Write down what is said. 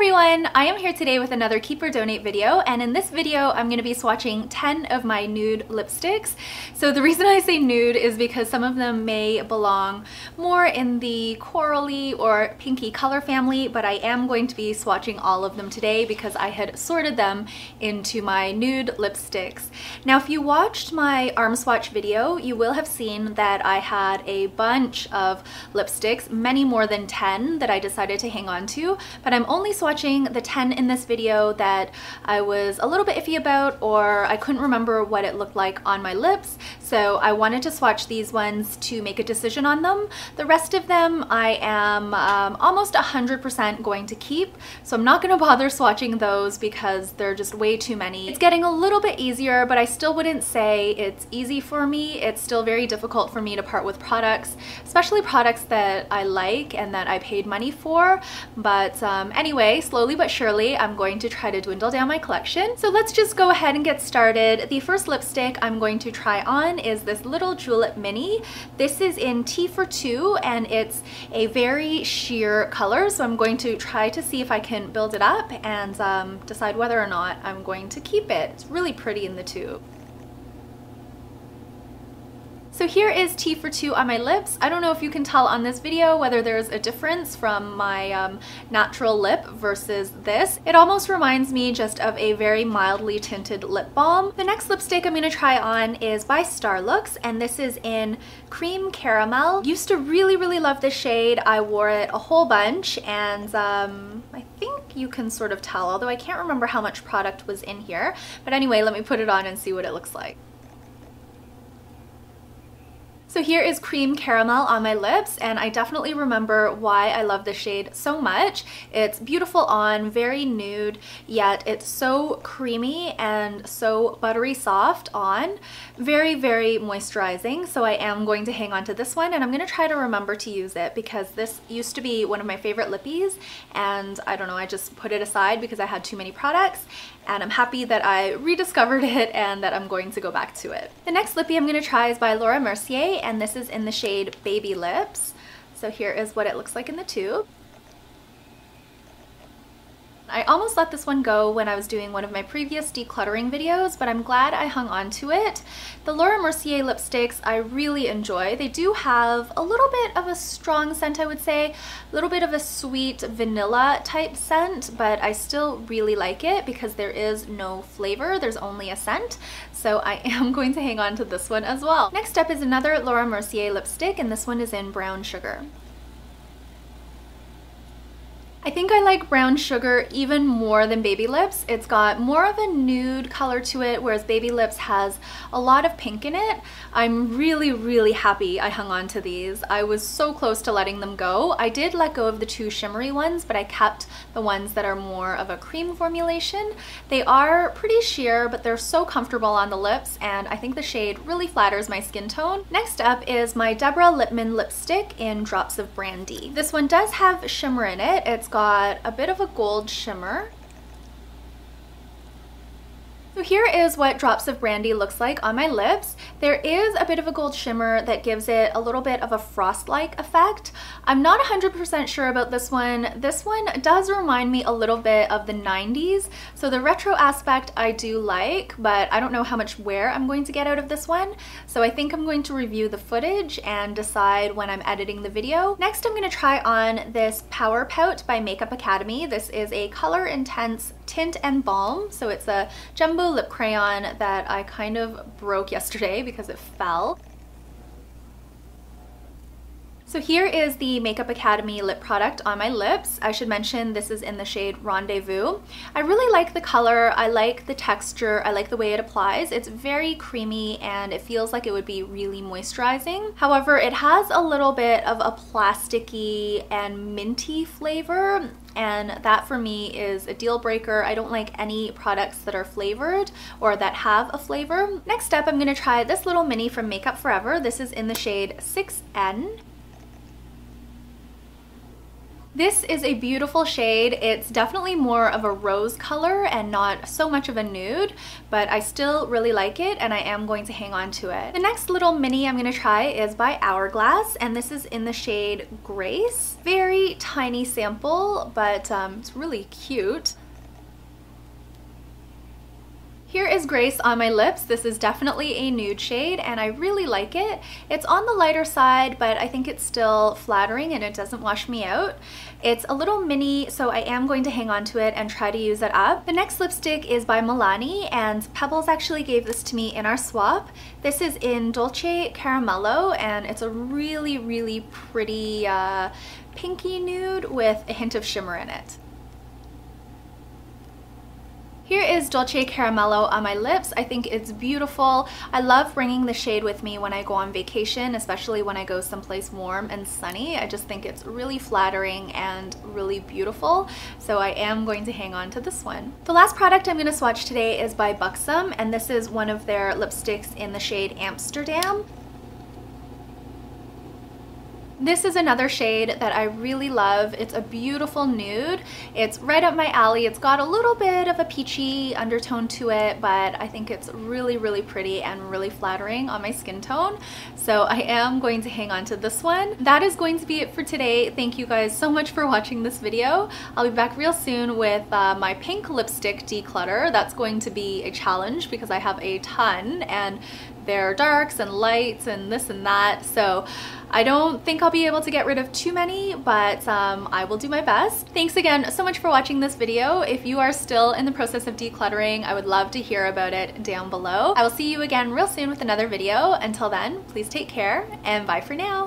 everyone! I am here today with another Keep or Donate video and in this video I'm going to be swatching 10 of my nude lipsticks. So the reason I say nude is because some of them may belong more in the corally or pinky color family but I am going to be swatching all of them today because I had sorted them into my nude lipsticks. Now if you watched my arm swatch video you will have seen that I had a bunch of lipsticks, many more than 10 that I decided to hang on to but I'm only swatching the 10 in this video that I was a little bit iffy about or I couldn't remember what it looked like on my lips. So I wanted to swatch these ones to make a decision on them. The rest of them I am um, almost 100% going to keep. So I'm not going to bother swatching those because they're just way too many. It's getting a little bit easier, but I still wouldn't say it's easy for me. It's still very difficult for me to part with products, especially products that I like and that I paid money for. But um, anyway, slowly but surely, I'm going to try to dwindle down my collection. So let's just go ahead and get started. The first lipstick I'm going to try on is this little Julep Mini. This is in Tea for Two and it's a very sheer color. So I'm going to try to see if I can build it up and um, decide whether or not I'm going to keep it. It's really pretty in the tube. So here is Tea for Two on my lips. I don't know if you can tell on this video whether there's a difference from my um, natural lip versus this. It almost reminds me just of a very mildly tinted lip balm. The next lipstick I'm to try on is by Starlooks and this is in Cream Caramel. Used to really, really love this shade. I wore it a whole bunch and um, I think you can sort of tell, although I can't remember how much product was in here. But anyway, let me put it on and see what it looks like. So here is cream caramel on my lips and I definitely remember why I love this shade so much. It's beautiful on, very nude, yet it's so creamy and so buttery soft on. Very, very moisturizing. So I am going to hang on to this one and I'm going to try to remember to use it because this used to be one of my favorite lippies and I don't know, I just put it aside because I had too many products and I'm happy that I rediscovered it and that I'm going to go back to it. The next lippy I'm going to try is by Laura Mercier and this is in the shade Baby Lips. So here is what it looks like in the tube. I almost let this one go when I was doing one of my previous decluttering videos, but I'm glad I hung on to it. The Laura Mercier lipsticks I really enjoy. They do have a little bit of a strong scent, I would say, a little bit of a sweet vanilla type scent, but I still really like it because there is no flavor, there's only a scent. So I am going to hang on to this one as well. Next up is another Laura Mercier lipstick, and this one is in Brown Sugar. I think I like brown sugar even more than baby lips. It's got more of a nude color to it, whereas baby lips has a lot of pink in it. I'm really, really happy I hung on to these. I was so close to letting them go. I did let go of the two shimmery ones, but I kept the ones that are more of a cream formulation. They are pretty sheer, but they're so comfortable on the lips, and I think the shade really flatters my skin tone. Next up is my Deborah Lippmann lipstick in Drops of Brandy. This one does have shimmer in it. It's got a bit of a gold shimmer so here is what Drops of Brandy looks like on my lips. There is a bit of a gold shimmer that gives it a little bit of a frost-like effect. I'm not 100% sure about this one. This one does remind me a little bit of the 90s, so the retro aspect I do like, but I don't know how much wear I'm going to get out of this one, so I think I'm going to review the footage and decide when I'm editing the video. Next, I'm going to try on this Power Pout by Makeup Academy. This is a color intense tint and balm, so it's a jumbo lip crayon that I kind of broke yesterday because it fell. So here is the Makeup Academy lip product on my lips. I should mention this is in the shade Rendezvous. I really like the color, I like the texture, I like the way it applies. It's very creamy and it feels like it would be really moisturizing. However, it has a little bit of a plasticky and minty flavor and that for me is a deal breaker. I don't like any products that are flavored or that have a flavor. Next up, I'm gonna try this little mini from Make Up For Ever. This is in the shade 6N This is a beautiful shade. It's definitely more of a rose color and not so much of a nude, but I still really like it and I am going to hang on to it. The next little mini I'm gonna try is by Hourglass and this is in the shade Grace. Very tiny sample, but um, it's really cute. Here is Grace on my lips. This is definitely a nude shade and I really like it. It's on the lighter side, but I think it's still flattering and it doesn't wash me out. It's a little mini, so I am going to hang on to it and try to use it up. The next lipstick is by Milani and Pebbles actually gave this to me in our swap. This is in Dulce Caramelo and it's a really, really pretty uh, pinky nude with a hint of shimmer in it. Here is Dulce Caramelo on my lips. I think it's beautiful. I love bringing the shade with me when I go on vacation, especially when I go someplace warm and sunny. I just think it's really flattering and really beautiful. So I am going to hang on to this one. The last product I'm going to swatch today is by Buxom and this is one of their lipsticks in the shade Amsterdam. This is another shade that I really love. It's a beautiful nude. It's right up my alley. It's got a little bit of a peachy undertone to it, but I think it's really, really pretty and really flattering on my skin tone. So I am going to hang on to this one. That is going to be it for today. Thank you guys so much for watching this video. I'll be back real soon with uh, my pink lipstick declutter. That's going to be a challenge because I have a ton and they're darks and lights and this and that. So I don't think I'll be able to get rid of too many, but um, I will do my best. Thanks again so much for watching this video. If you are still in the process of decluttering, I would love to hear about it down below. I will see you again real soon with another video. Until then, please take care and bye for now.